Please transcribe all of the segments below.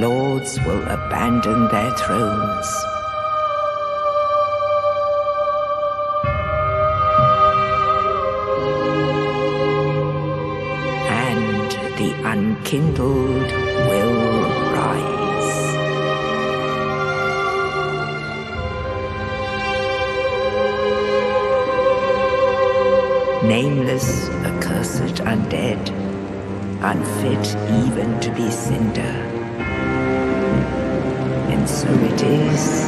Lords will abandon their thrones. And the unkindled will rise. Nameless, accursed undead, unfit even to be cinder. So it is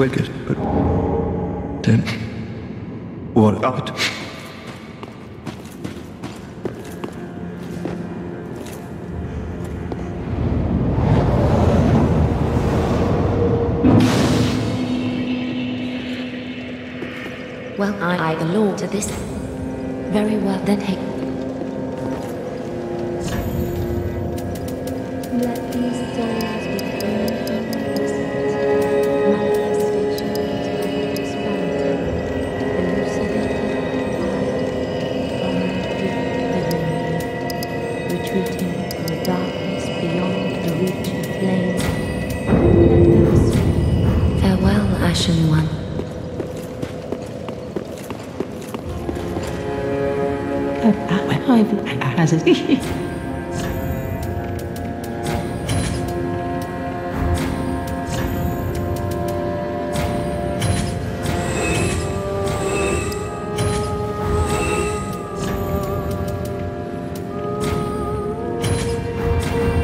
wicked, but then what of it? Well, I, I the law to this. Very well, then, hey. Let these souls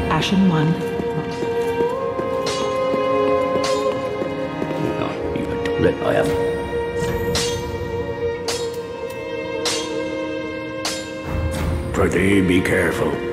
Ashen One. Be careful.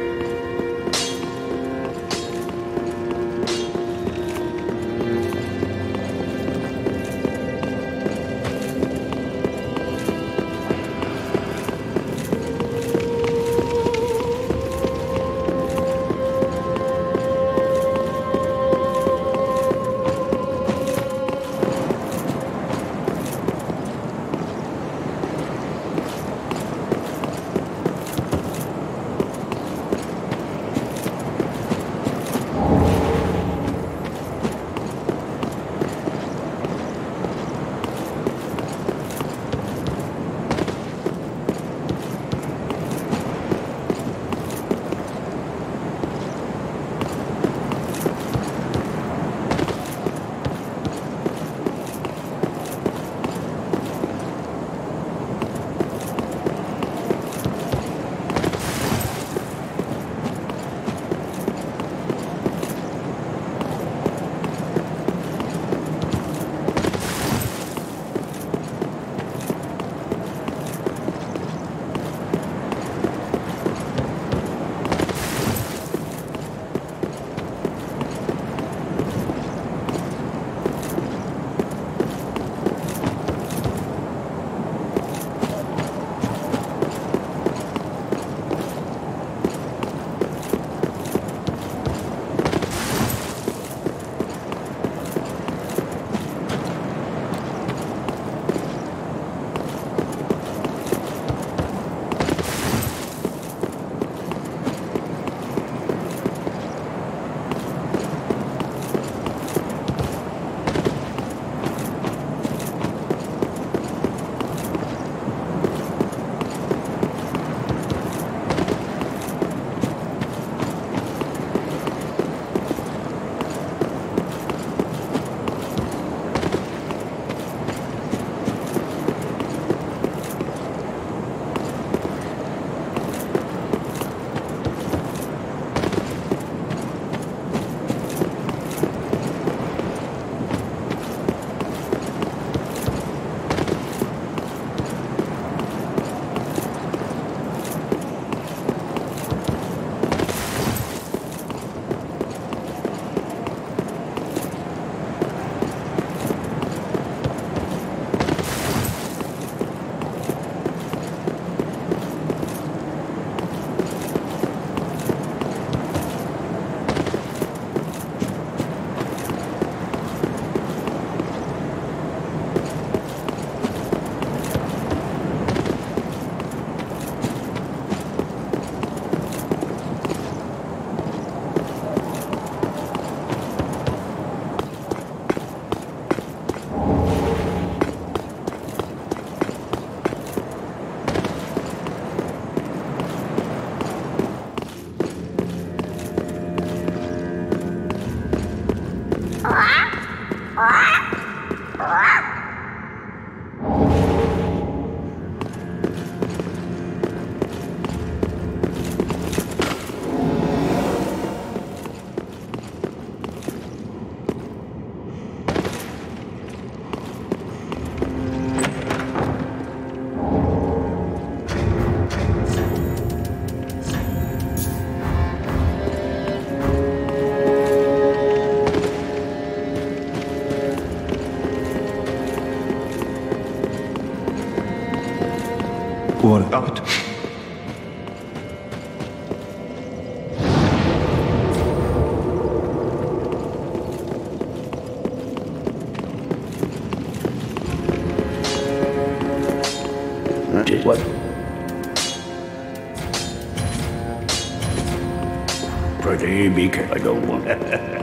What up? Just what? Pretty be careful. I don't want.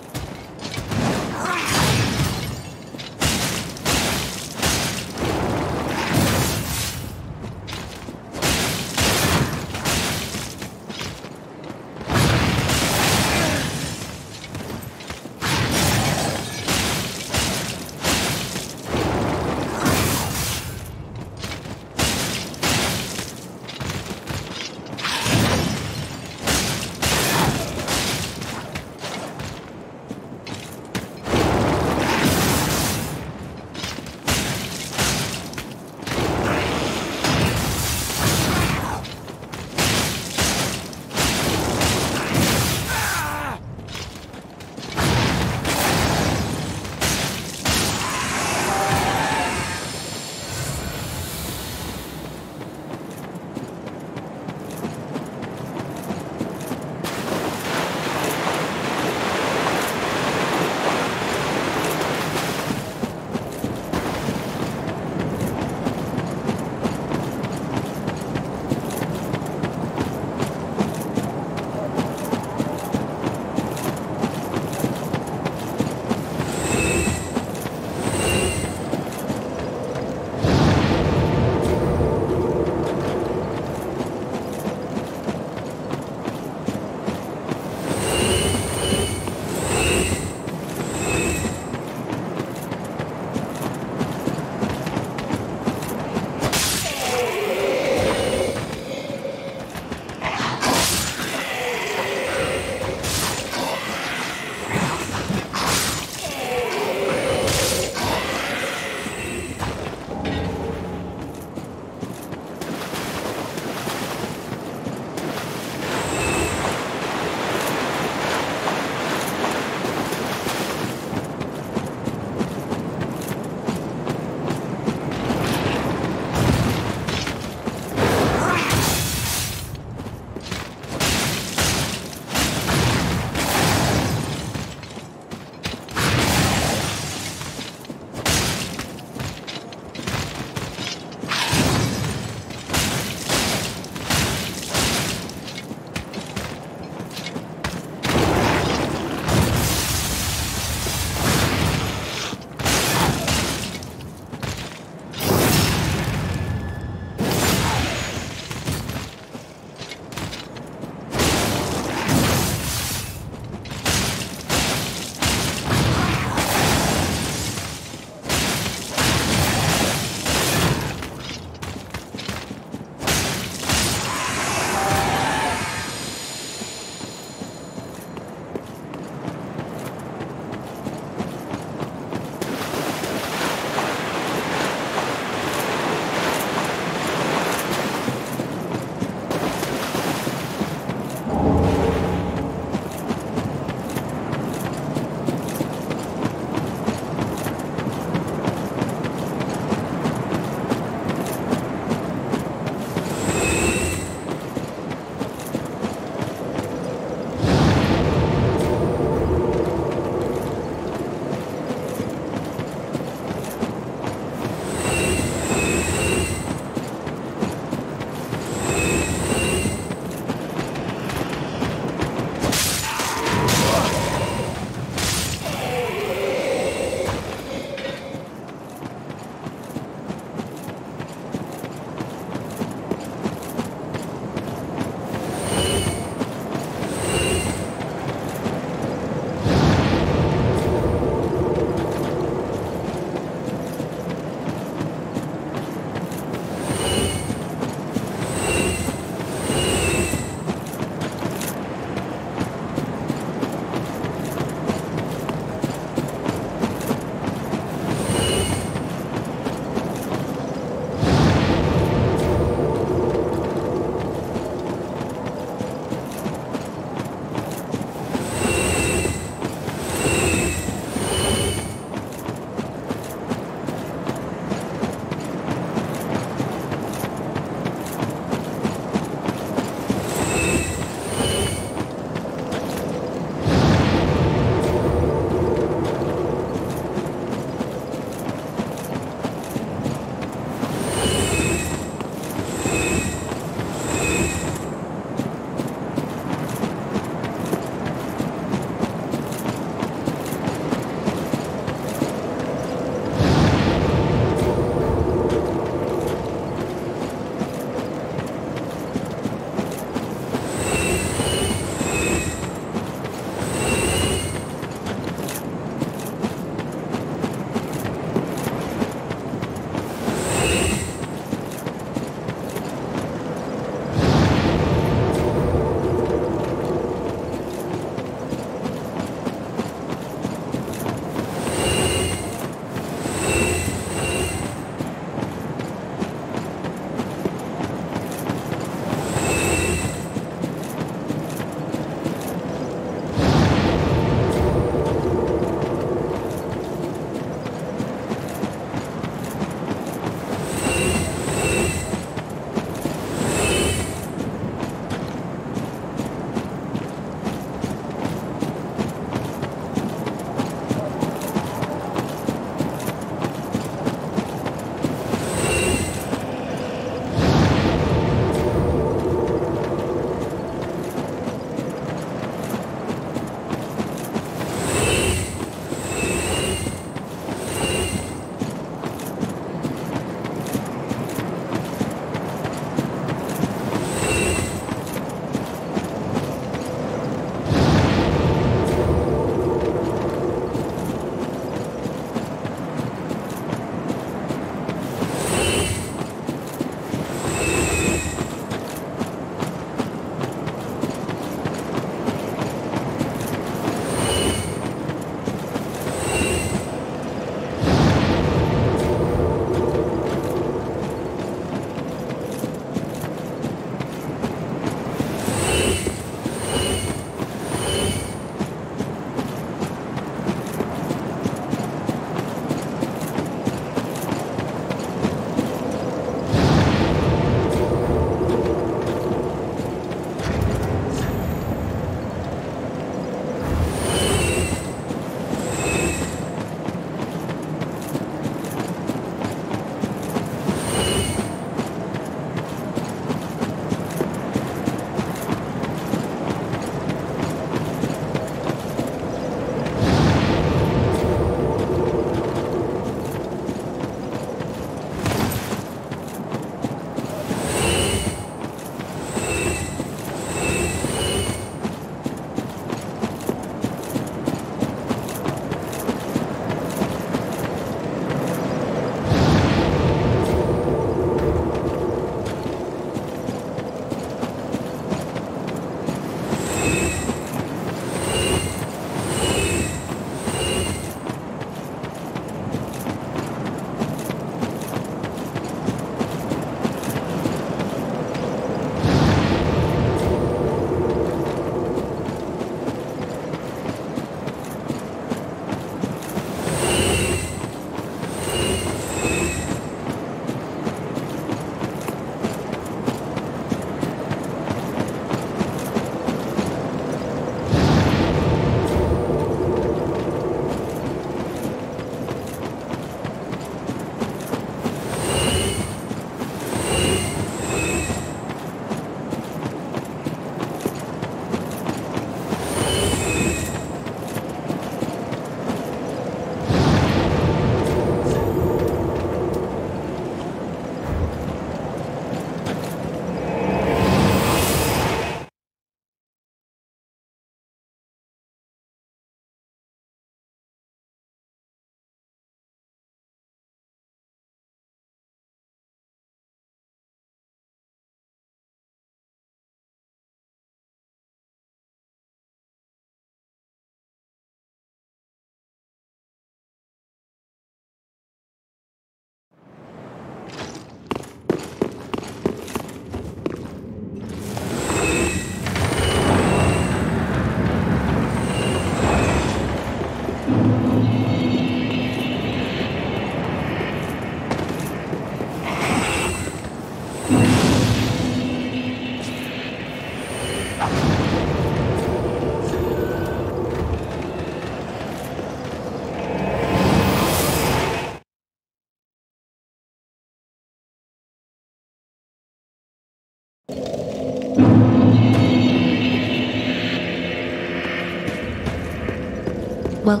Well,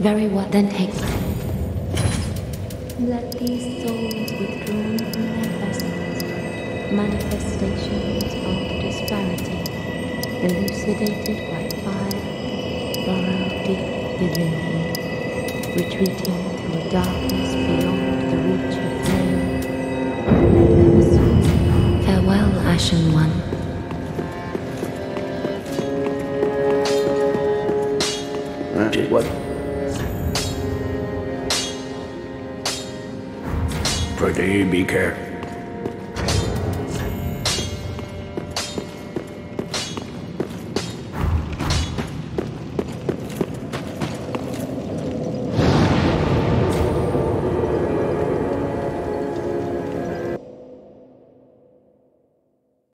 very well. Then take. them. Let these souls withdrawn from their vessels, manifestations of disparity, elucidated by fire, burrow deep within you, retreating to a darkness beyond the reach of flame. Farewell, Ashen One. Be careful.